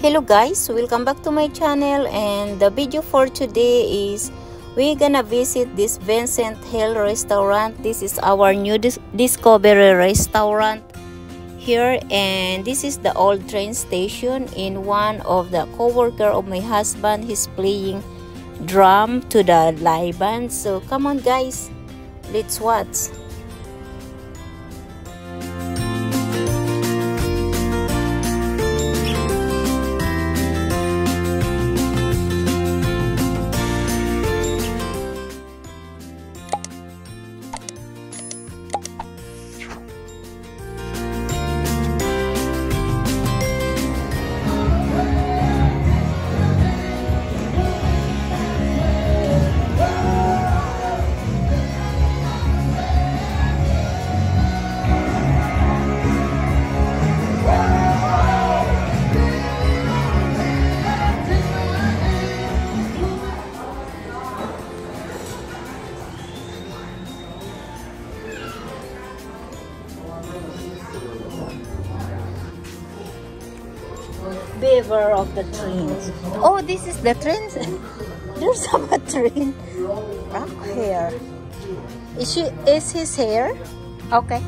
hello guys welcome back to my channel and the video for today is we're gonna visit this Vincent Hill restaurant. This is our new dis discovery restaurant here and this is the old train station in one of the co-worker of my husband. He's playing drum to the live band. So come on guys let's watch of the trains. Oh, this is the trains. There's a train. Rock hair. Is she? Is his hair? Okay.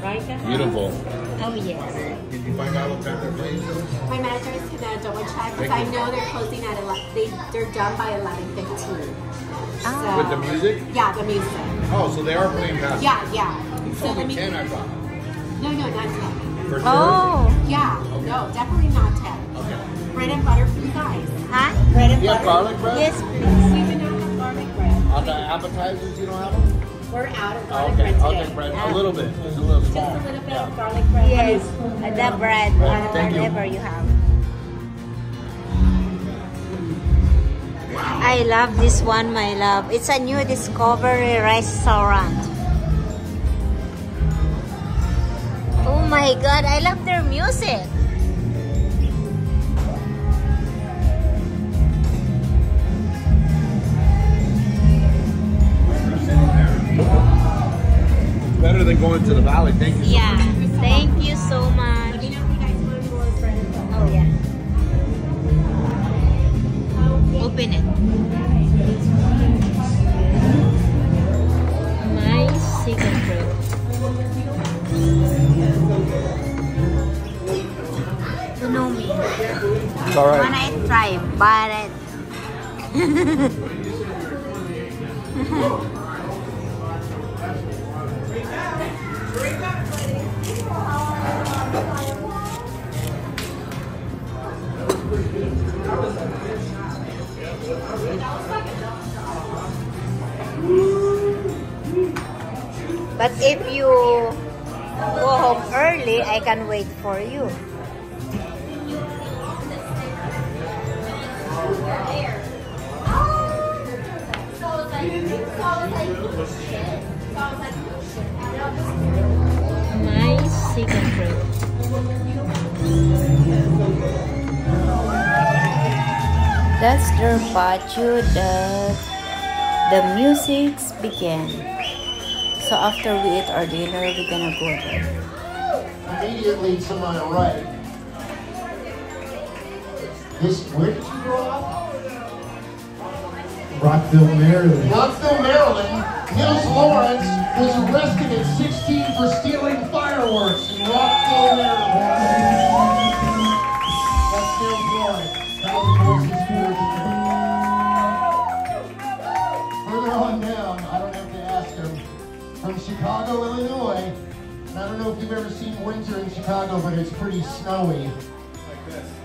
Beautiful. Oh yes. Did you find out what time they're playing? My manager is gonna double check because I know they're closing at 11. They, they're done by 11.15. Ah. With the music? Yeah, the music. Oh, so they are playing past. Yeah, yeah. So Only let me. 10, I thought. No, no, not 10. For sure. Oh. Yeah, no, definitely not 10. Okay. Bread and butter for you guys. Huh? Bread and You have butter. garlic bread? Yes, We do not have garlic bread. On the appetizers, you don't have them? We're out of garlic okay, bread I'll today. take bread. Ah. A little bit. Just a little Just small. a little bit Yeah. of garlic bread. Yes, the bread, Right, thank you. you have. I love this one, my love. It's a new discovery restaurant. Oh my god, I love their music. Better than going to the valley. Thank you. so Yeah, much. thank you so much. Let me know if you guys want more bread and butter. Oh yeah. Open it. My secret. You know me. It's all When. I try, but But if you go home early, I can wait for you. My secret. That's their patio that the music began. So after we eat our dinner, we're gonna go there. Immediately to my right. This, where did you grow up? Rockville, Maryland. Rockville, Maryland. Nils Lawrence was arrested at 16 for stealing fireworks in Rockville, Maryland. Chicago, Illinois. And I don't know if you've ever seen winter in Chicago, but it's pretty snowy.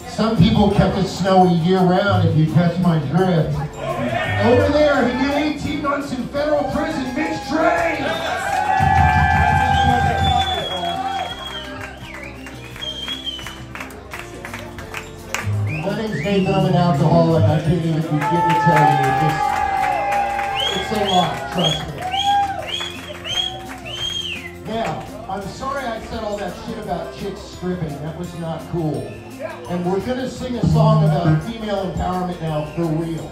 Some people kept it snowy year round, if you catch my drift. Over there, he did 18 months in federal prison, Mitch Trey! My name's Nathan, I'm an alcoholic. I can't even begin to tell you. It's just, it's a lot, trust me. Now, I'm sorry I said all that shit about chicks stripping. That was not cool. And we're gonna sing a song about female empowerment now for real.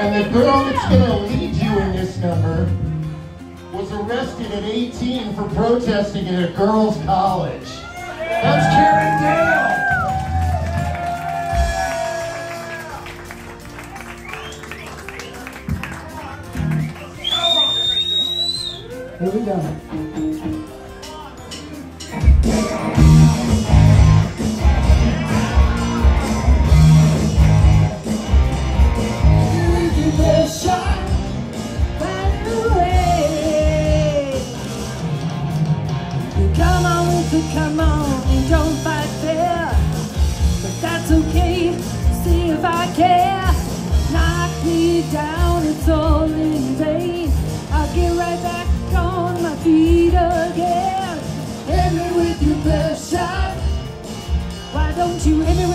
And the girl that's gonna lead you in this number was arrested at 18 for protesting at a girls' college. That's Karen Dale! Here we go. Down, it's all in vain. I'll get right back on my feet again. Hit me with your best shot. Why don't you hit me